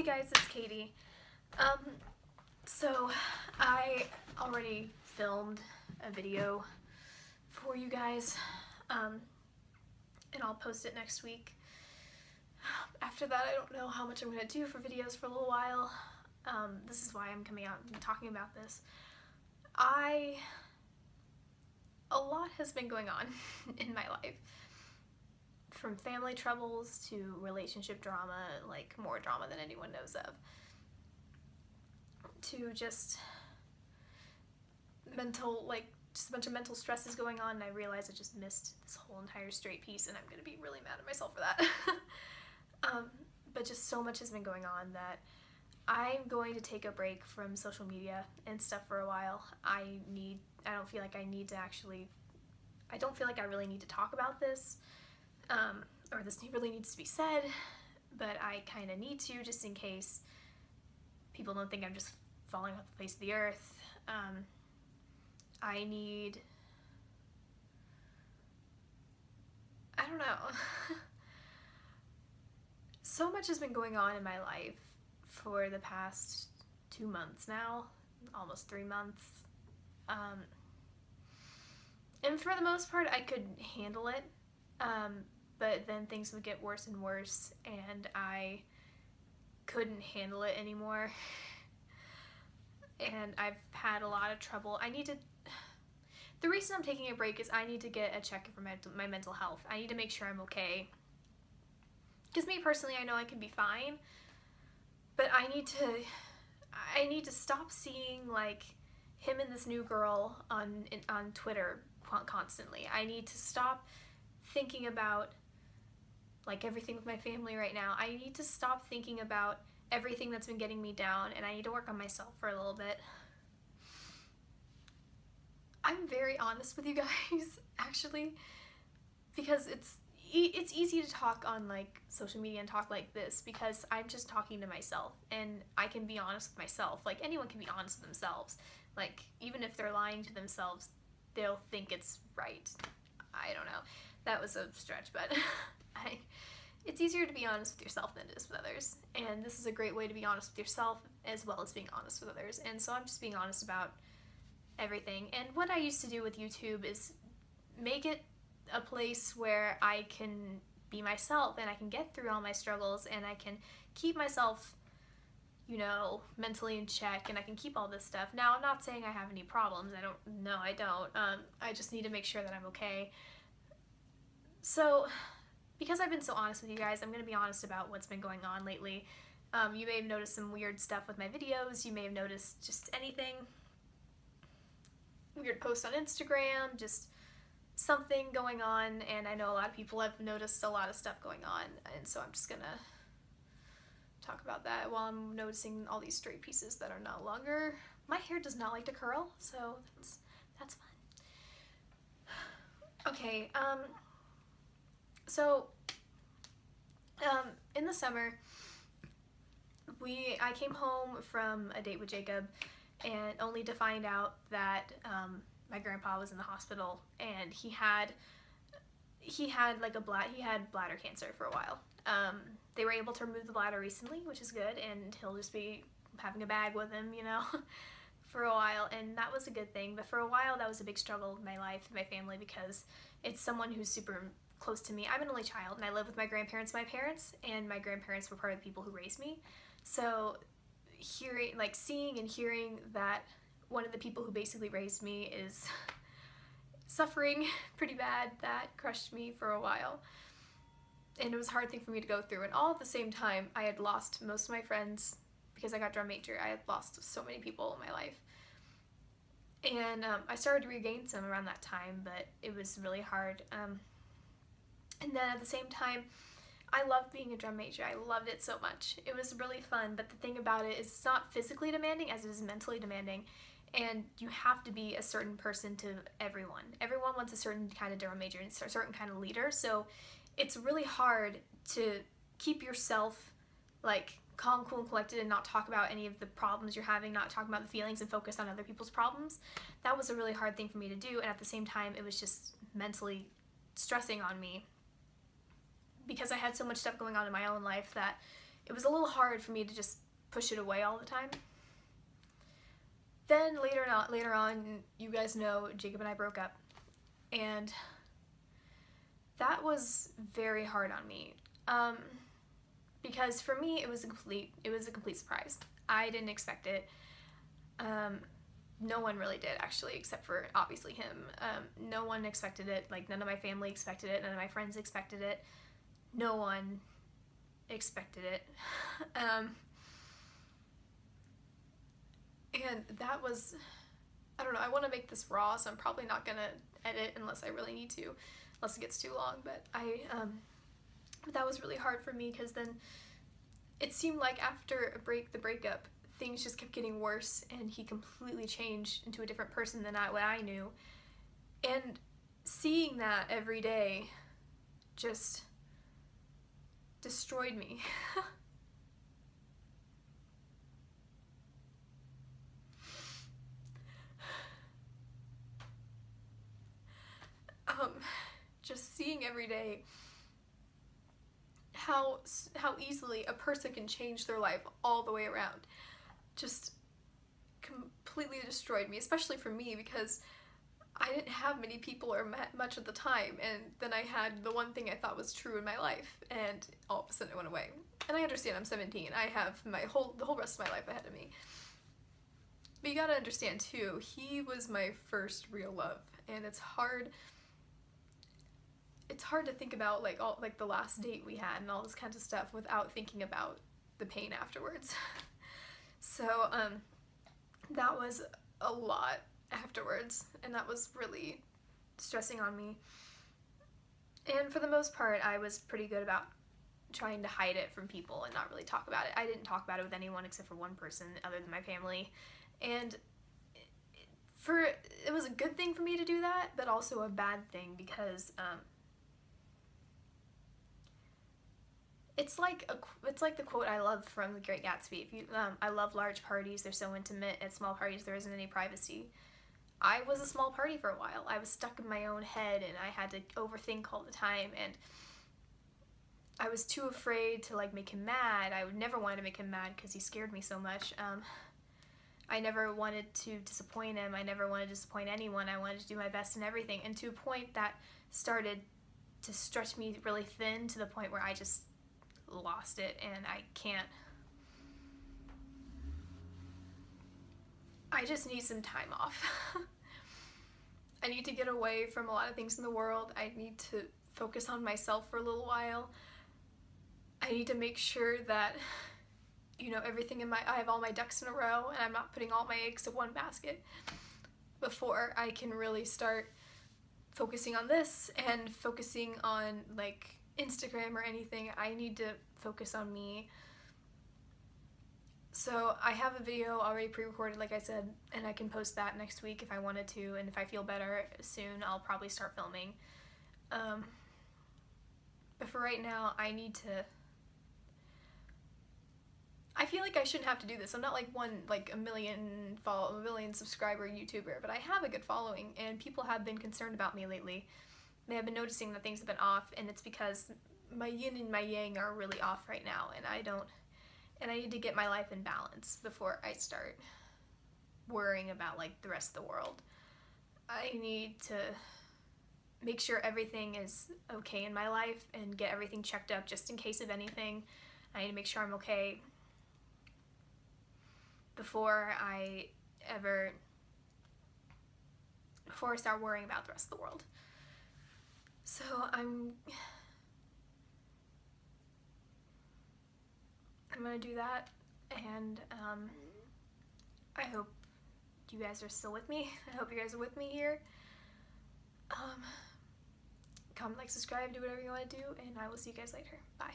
Hey guys, it's Katie. Um, so I already filmed a video for you guys, um, and I'll post it next week. After that, I don't know how much I'm going to do for videos for a little while. Um, this is why I'm coming out and talking about this. I, a lot has been going on in my life from family troubles to relationship drama, like more drama than anyone knows of, to just mental, like just a bunch of mental stresses going on and I realized I just missed this whole entire straight piece and I'm gonna be really mad at myself for that. um, but just so much has been going on that I'm going to take a break from social media and stuff for a while. I need, I don't feel like I need to actually, I don't feel like I really need to talk about this um, or this really needs to be said, but I kind of need to just in case people don't think I'm just falling off the face of the earth. Um, I need, I don't know. so much has been going on in my life for the past two months now, almost three months. Um, and for the most part, I could handle it. Um, but then things would get worse and worse and I couldn't handle it anymore and I've had a lot of trouble. I need to the reason I'm taking a break is I need to get a check for my, my mental health. I need to make sure I'm okay. Because me personally, I know I can be fine, but I need to, I need to stop seeing like him and this new girl on on Twitter constantly. I need to stop thinking about like everything with my family right now. I need to stop thinking about everything that's been getting me down and I need to work on myself for a little bit. I'm very honest with you guys actually because it's it's easy to talk on like social media and talk like this because I'm just talking to myself and I can be honest with myself. Like anyone can be honest with themselves. Like even if they're lying to themselves, they'll think it's right. I don't know. That was a stretch, but I, it's easier to be honest with yourself than it is with others. And this is a great way to be honest with yourself as well as being honest with others. And so I'm just being honest about everything. And what I used to do with YouTube is make it a place where I can be myself and I can get through all my struggles and I can keep myself you know, mentally in check and I can keep all this stuff. Now, I'm not saying I have any problems. I don't, no, I don't. Um, I just need to make sure that I'm okay. So, because I've been so honest with you guys, I'm going to be honest about what's been going on lately. Um, you may have noticed some weird stuff with my videos. You may have noticed just anything. Weird posts on Instagram, just something going on. And I know a lot of people have noticed a lot of stuff going on. And so I'm just going to about that while I'm noticing all these straight pieces that are no longer. My hair does not like to curl, so that's, that's fun. Okay, um, so um, in the summer, we I came home from a date with Jacob and only to find out that um, my grandpa was in the hospital and he had he had like a bladder he had bladder cancer for a while. Um, they were able to remove the bladder recently, which is good, and he'll just be having a bag with him, you know, for a while, and that was a good thing. But for a while, that was a big struggle in my life, and my family, because it's someone who's super close to me. I'm an only child and I live with my grandparents, my parents, and my grandparents were part of the people who raised me. So hearing, like seeing and hearing that one of the people who basically raised me is suffering pretty bad, that crushed me for a while. And it was a hard thing for me to go through. And all at the same time, I had lost most of my friends because I got drum major. I had lost so many people in my life. And um, I started to regain some around that time, but it was really hard. Um, and then at the same time, I loved being a drum major. I loved it so much. It was really fun, but the thing about it is it's not physically demanding as it is mentally demanding. And you have to be a certain person to everyone. Everyone wants a certain kind of drum major and a certain kind of leader. So it's really hard to keep yourself like calm, cool, and collected and not talk about any of the problems you're having, not talk about the feelings and focus on other people's problems. That was a really hard thing for me to do. And at the same time, it was just mentally stressing on me because I had so much stuff going on in my own life that it was a little hard for me to just push it away all the time. Then later on, later on, you guys know Jacob and I broke up, and that was very hard on me. Um, because for me, it was a complete it was a complete surprise. I didn't expect it. Um, no one really did actually, except for obviously him. Um, no one expected it. Like none of my family expected it. None of my friends expected it. No one expected it. um, and that was, I don't know. I want to make this raw, so I'm probably not gonna edit unless I really need to, unless it gets too long. But I, um, but that was really hard for me because then it seemed like after a break, the breakup, things just kept getting worse and he completely changed into a different person than I, what I knew. And seeing that every day just destroyed me. um, just seeing every day how how easily a person can change their life all the way around just completely destroyed me, especially for me because I didn't have many people or much at the time, and then I had the one thing I thought was true in my life, and all of a sudden it went away. And I understand I'm 17. I have my whole the whole rest of my life ahead of me. But you gotta understand too, he was my first real love, and it's hard. It's hard to think about like all like the last date we had and all this kinds of stuff without thinking about the pain afterwards. So um, that was a lot afterwards, and that was really stressing on me. And for the most part, I was pretty good about trying to hide it from people and not really talk about it. I didn't talk about it with anyone except for one person other than my family. And for it was a good thing for me to do that, but also a bad thing because um, it's like a it's like the quote I love from The Great Gatsby. If you, um, I love large parties; they're so intimate. At small parties, there isn't any privacy. I was a small party for a while. I was stuck in my own head, and I had to overthink all the time. And I was too afraid to like make him mad. I would never want to make him mad because he scared me so much. Um, I never wanted to disappoint him. I never wanted to disappoint anyone. I wanted to do my best in everything. And to a point that started to stretch me really thin to the point where I just lost it and I can't. I just need some time off. I need to get away from a lot of things in the world. I need to focus on myself for a little while. I need to make sure that you know everything in my I have all my ducks in a row and I'm not putting all my eggs in one basket before I can really start focusing on this and focusing on like Instagram or anything. I need to focus on me. So I have a video already pre-recorded, like I said, and I can post that next week if I wanted to, and if I feel better soon, I'll probably start filming. Um, but for right now, I need to... I feel like I shouldn't have to do this. I'm not like one, like a million follow, a million subscriber YouTuber, but I have a good following, and people have been concerned about me lately. Have been noticing that things have been off, and it's because my yin and my yang are really off right now and I don't and I need to get my life in balance before I start worrying about like the rest of the world. I need to make sure everything is okay in my life and get everything checked up just in case of anything. I need to make sure I'm okay before I ever before I start worrying about the rest of the world. So I'm I'm gonna do that and um, I hope you guys are still with me. I hope you guys are with me here. Um, comment, like, subscribe, do whatever you want to do, and I will see you guys later. Bye.